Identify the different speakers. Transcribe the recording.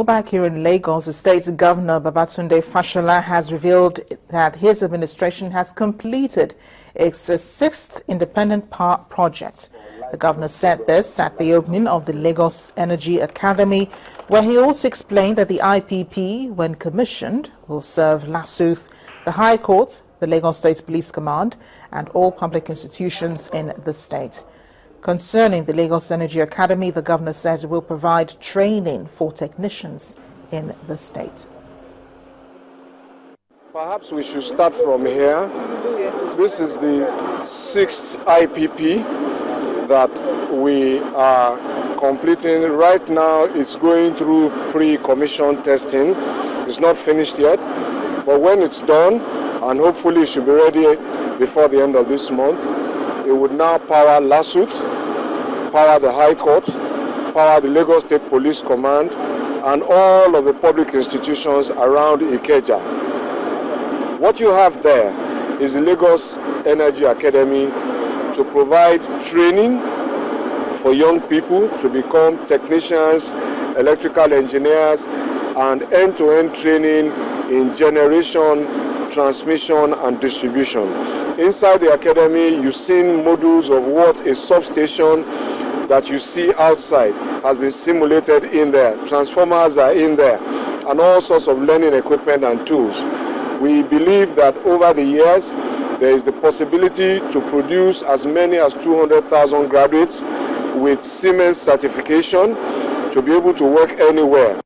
Speaker 1: Well, back here in Lagos, the state's governor Babatunde Fashola has revealed that his administration has completed its sixth independent power project. The governor said this at the opening of the Lagos Energy Academy, where he also explained that the IPP, when commissioned, will serve LASUTH, the High Court, the Lagos State Police Command, and all public institutions in the state. Concerning the Lagos Energy Academy, the governor says it will provide training for technicians in the state.
Speaker 2: Perhaps we should start from here. This is the sixth IPP that we are completing. Right now, it's going through pre-commission testing. It's not finished yet, but when it's done, and hopefully it should be ready before the end of this month, it would now power LASUTH, power the High Court, power the Lagos State Police Command, and all of the public institutions around Ikeja. What you have there is the Lagos Energy Academy to provide training for young people to become technicians, electrical engineers, and end-to-end training in generation, transmission, and distribution. Inside the academy, you've seen modules of what a substation that you see outside has been simulated in there. Transformers are in there, and all sorts of learning equipment and tools. We believe that over the years, there is the possibility to produce as many as 200,000 graduates with Siemens certification to be able to work anywhere.